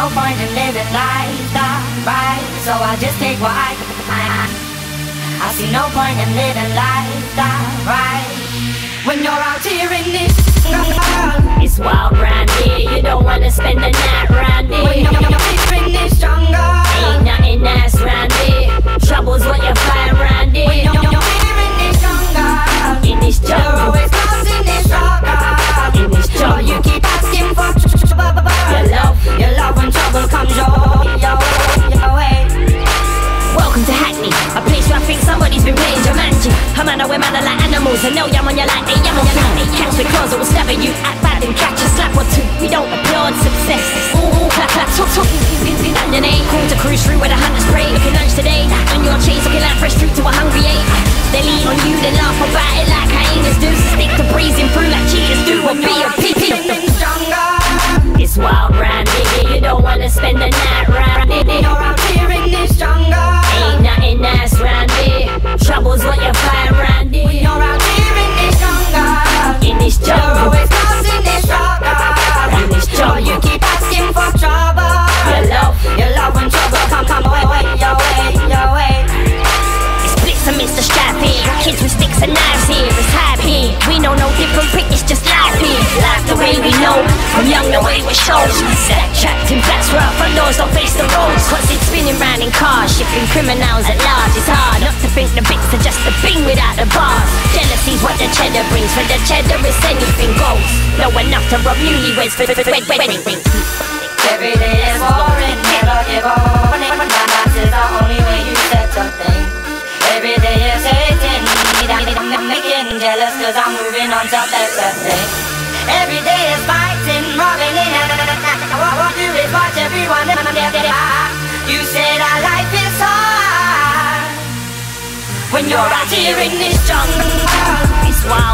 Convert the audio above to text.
I no point in living life that right, so I just take what I can. I see no point in living life that right. When you're out here in this A man where man are like animals, and no yum on your like they yum on your like they catch with claws will stab you. Act bad and catch a slap or two. We don't applaud success. Ooh, clap, clap, talk, talk. London ain't cool to cruise through with a hunter's spray. Looking lunch today, on your chase, looking like fresh fruit to a hungry ape. They lean on you, they laugh about it like hyenas do. Stick to breezing through like cheetahs do. Or be a jungle, It's wild round here, you don't wanna spend the night round you're here. out here in this jungle. It's amidst the strife. Kids with sticks and knives here. It's here. We know no different prick, it's just life here. Life the way we know. From young the way we shows. Set trapped in flats where our front doors don't face the roads. Constant spinning round in cars, shipping criminals at large. It's hard not to think the bits are just a thing without the bars. Jealousy's what the cheddar brings. For the cheddar, is anything goes. Know enough to rob newlyweds for the wedding rings. Every day is boring, never give up. Jealous cause I'm moving on top, the thing. Every day is fighting, robbing in. What I do is watch everyone. You said that life is hard. When you're out here in this jungle It's wild